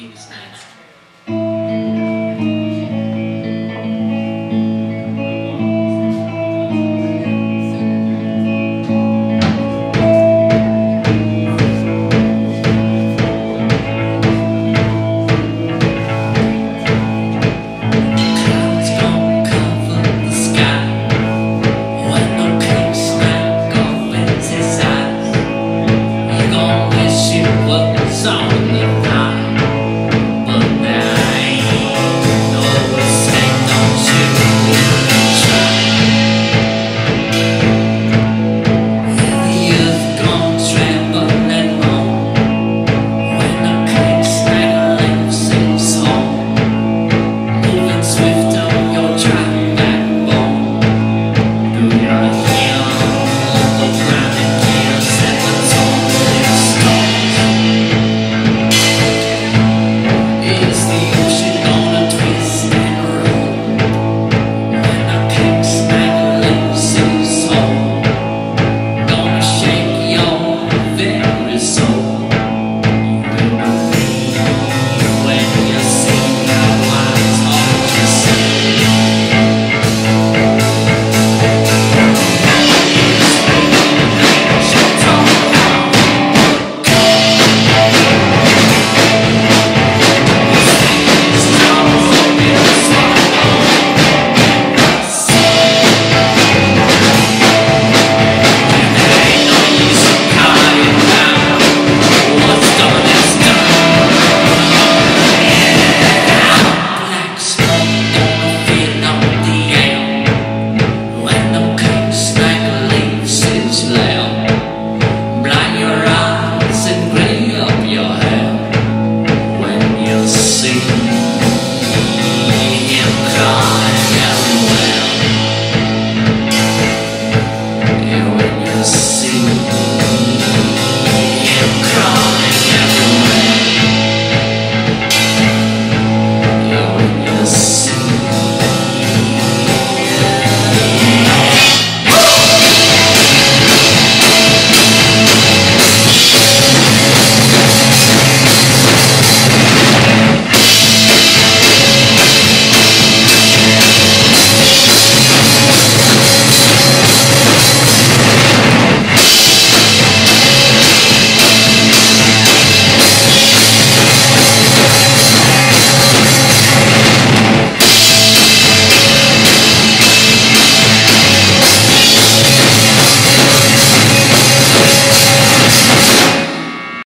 Jesus' name.